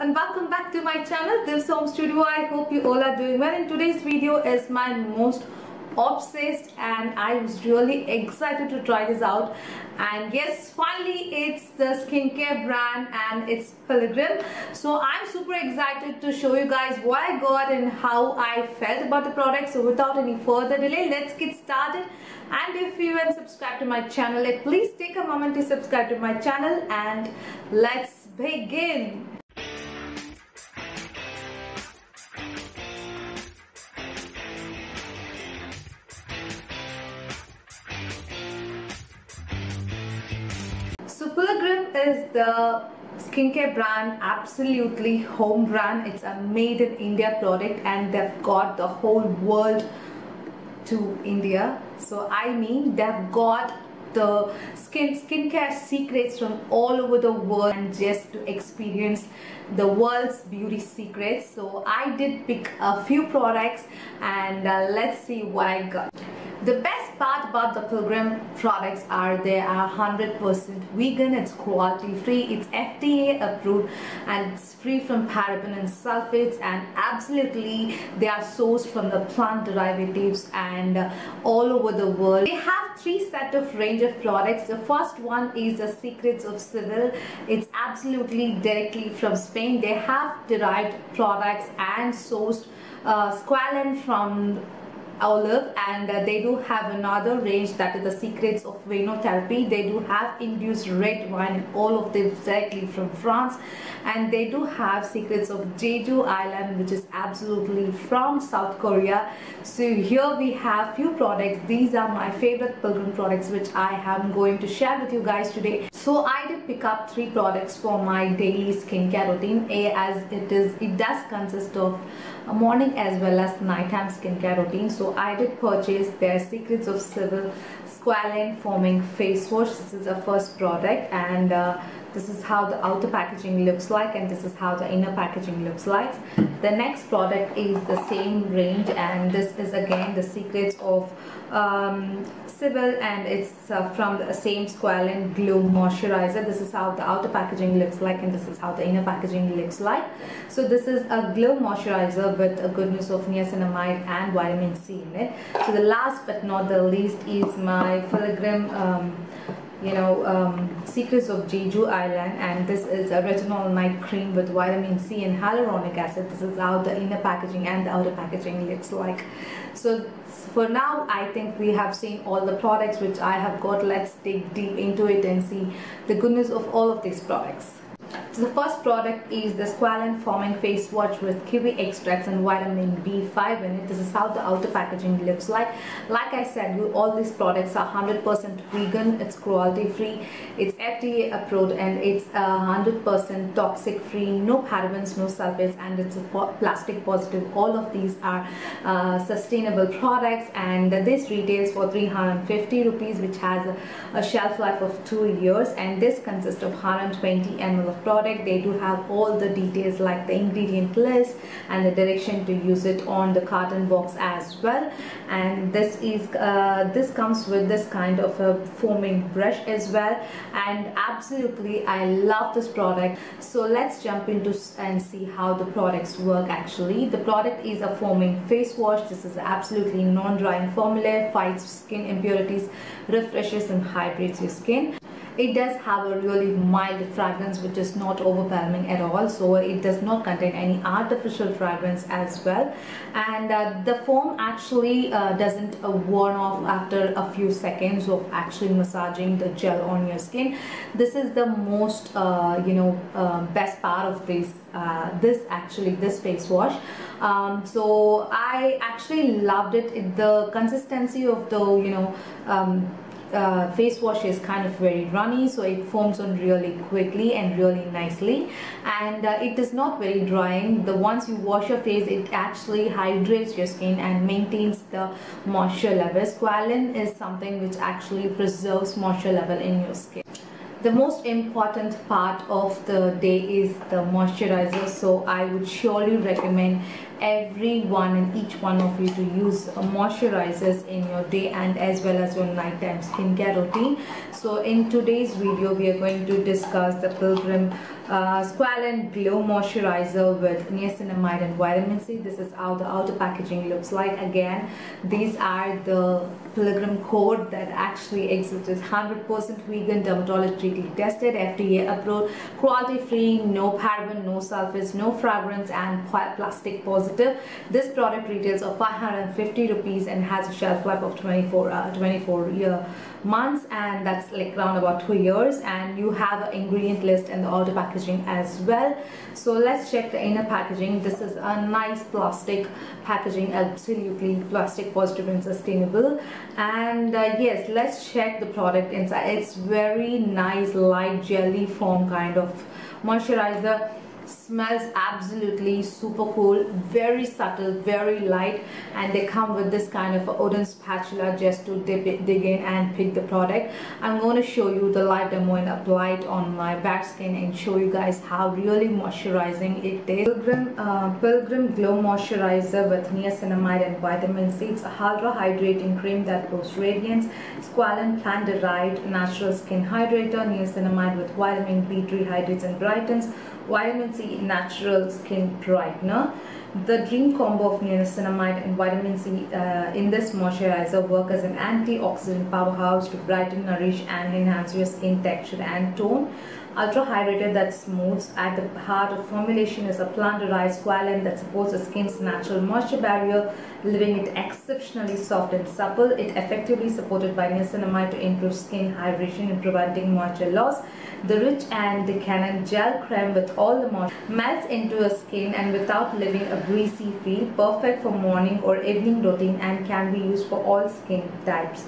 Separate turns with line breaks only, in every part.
and welcome back to my channel Divz Home Studio. I hope you all are doing well. In today's video is my most obsessed and I was really excited to try this out. And yes finally it's the skincare brand and it's Pilgrim. So I'm super excited to show you guys what I got and how I felt about the product. So without any further delay let's get started. And if you haven't subscribed to my channel please take a moment to subscribe to my channel and let's begin So is the skincare brand absolutely home brand. It's a made in India product and they've got the whole world to India. So I mean they've got the skin skincare secrets from all over the world and just to experience the world's beauty secrets. So I did pick a few products and uh, let's see what I got. The best part about the Pilgrim products are they are 100% vegan, it's cruelty free, it's FDA approved and it's free from paraben and sulfates and absolutely they are sourced from the plant derivatives and uh, all over the world. They have three set of range of products. The first one is the Secrets of Seville. It's absolutely directly from Spain. They have derived products and sourced uh, squalane from olive and uh, they do have another range that is the secrets of vinotherapy. They do have induced red wine all of them directly from France. And they do have secrets of Jeju Island which is absolutely from South Korea. So here we have few products. These are my favorite pilgrim products which I am going to share with you guys today. So I did pick up three products for my daily skincare routine. A as it is it does consist of morning as well as nighttime skincare routine. So I did purchase their Secrets of Seville Squalane Foaming Face Wash. This is the first product and uh, this is how the outer packaging looks like and this is how the inner packaging looks like. The next product is the same range and this is again the secrets of um, Seville and it's uh, from the same Squalane Glow Moisturizer. This is how the outer packaging looks like and this is how the inner packaging looks like. So this is a glow moisturizer with a goodness of niacinamide and vitamin C in it. So the last but not the least is my Pilgrim um, you know um, secrets of Jeju Island and this is a retinol night cream with vitamin C and hyaluronic acid. This is how the inner packaging and the outer packaging looks like. So for now I think we have seen all the products which I have got. Let's dig deep into it and see the goodness of all of these products so the first product is the Squalane Foaming Face Wash with kiwi extracts and vitamin B5 in it. This is how the outer packaging looks like. Like I said, all these products are 100% vegan, it's cruelty free, it's FDA approved and it's 100% toxic free, no parabens, no sulfates and it's plastic positive. All of these are uh, sustainable products and this retails for 350 rupees which has a, a shelf life of 2 years and this consists of 120 ml of product product they do have all the details like the ingredient list and the direction to use it on the carton box as well. And this is uh, this comes with this kind of a foaming brush as well. And absolutely I love this product. So let's jump into and see how the products work actually. The product is a foaming face wash. This is absolutely non-drying formula fights skin impurities refreshes and hydrates your skin it does have a really mild fragrance which is not overwhelming at all. So it does not contain any artificial fragrance as well. And uh, the foam actually uh, doesn't uh, worn off after a few seconds of actually massaging the gel on your skin. This is the most uh, you know uh, best part of this uh, this actually this face wash. Um, so I actually loved it. The consistency of the you know um, uh, face wash is kind of very runny so it foams on really quickly and really nicely. And uh, it is not very drying. The once you wash your face it actually hydrates your skin and maintains the moisture level. Squalane is something which actually preserves moisture level in your skin. The most important part of the day is the moisturizer so I would surely recommend every one and each one of you to use moisturizers in your day and as well as your nighttime skincare routine so in today's video we are going to discuss the pilgrim uh, Glow Moisturizer with niacinamide and vitamin C. This is how the outer packaging looks like. Again, these are the Pilgrim code that actually exists. 100% vegan, dermatologically tested, FDA approved, cruelty free, no paraben, no sulfates, no fragrance and plastic positive. This product retails of 550 rupees and has a shelf life of 24, uh, 24 year months and that's like around about two years. And you have an ingredient list and the outer packaging as well. So let's check the inner packaging. This is a nice plastic packaging absolutely plastic positive and sustainable. And uh, yes let's check the product inside. It's very nice light jelly form kind of moisturizer smells absolutely super cool very subtle very light and they come with this kind of wooden spatula just to dip it, dig in and pick the product. I'm going to show you the live demo and apply it on my back skin and show you guys how really moisturizing it is. Pilgrim uh, pilgrim glow moisturizer with niacinamide and vitamin c. It's a ultra hydrating cream that boosts radiance squalane plant derived natural skin hydrator niacinamide with vitamin b3 hydrates and brightens. Vitamin C natural skin brightener. The dream combo of niacinamide and vitamin C uh, in this moisturizer work as an antioxidant powerhouse to brighten, nourish and enhance your skin texture and tone. Ultra hydrated that smooths at the heart of formulation is a plant-derived squalane that supports the skin's natural moisture barrier, leaving it exceptionally soft and supple. It effectively supported by niacinamide to improve skin hydration and preventing moisture loss. The rich and the decadent gel creme with all the moisture melts into your skin and without leaving a greasy feel, perfect for morning or evening routine and can be used for all skin types.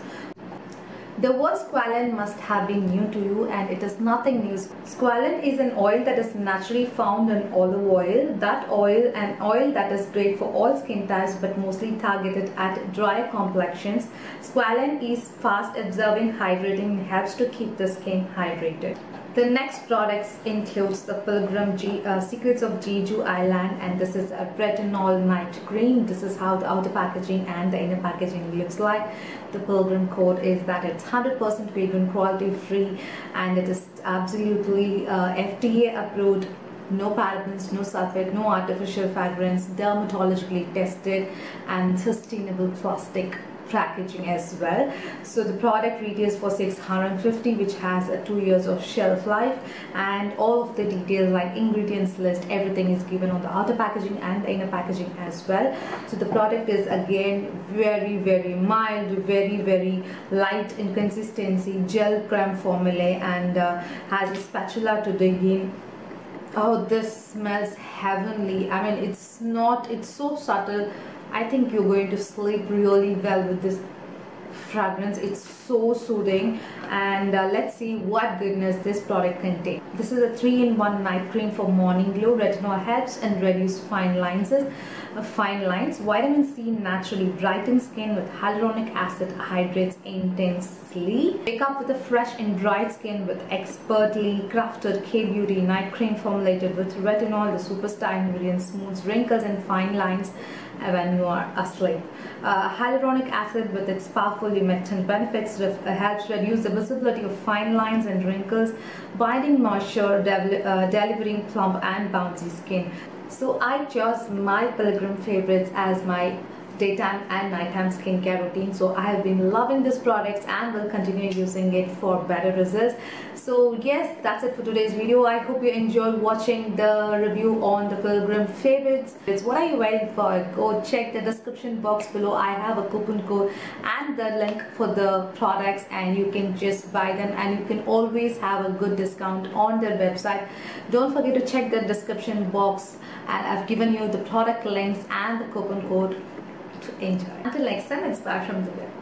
The word squalane must have been new to you and it is nothing new. Squalane is an oil that is naturally found in olive oil. That oil, an oil that is great for all skin types but mostly targeted at dry complexions. Squalane is fast absorbing, hydrating and helps to keep the skin hydrated. The next products includes the Pilgrim G, uh, Secrets of Jeju Island and this is a retinol night cream. This is how the outer packaging and the inner packaging looks like. The Pilgrim code is that it's 100% vegan, cruelty free and it is absolutely uh, FDA approved no parabens, no sulfate, no artificial fragrance, dermatologically tested and sustainable plastic packaging as well. So the product retails for 650 which has a two years of shelf life. And all of the details like ingredients list everything is given on the outer packaging and the inner packaging as well. So the product is again very very mild very very light in consistency gel creme formula and uh, has a spatula to dig in oh this smells heavenly. I mean it's not it's so subtle I think you're going to sleep really well with this fragrance. It's so soothing. And uh, let's see what goodness this product contains this is a three-in-one night cream for morning glow. Retinol helps and reduce fine lines uh, fine lines. Vitamin c naturally brightens skin with hyaluronic acid hydrates intensely. Wake up with a fresh and bright skin with expertly crafted k-beauty night cream formulated with retinol the superstar ingredient smooths wrinkles and fine lines when you are asleep. Uh, hyaluronic acid with its powerful humectant benefits helps reduce the visibility of fine lines and wrinkles, binding moisture, uh, delivering plump and bouncy skin. So I chose my Pilgrim favorites as my daytime and nighttime skincare routine. So I have been loving this product and will continue using it for better results. So yes that's it for today's video. I hope you enjoyed watching the review on the Pilgrim favorites. It's what are you waiting for? Go check the description box below. I have a coupon code and the link for the products and you can just buy them and you can always have a good discount on their website. Don't forget to check the description box and I've given you the product links and the coupon code to enjoy. Until next time, it's bye from the web.